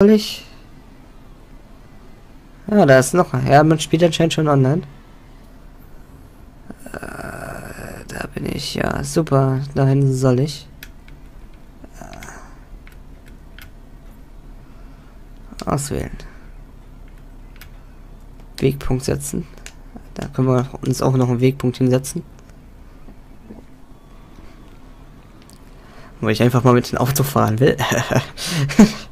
soll ich? Ah, da ist noch. Ja, man spielt anscheinend schon online. Äh, da bin ich. Ja, super. Dahin soll ich. Äh, auswählen. Wegpunkt setzen. Da können wir uns auch noch einen Wegpunkt hinsetzen. Weil ich einfach mal mit dem Auto fahren will.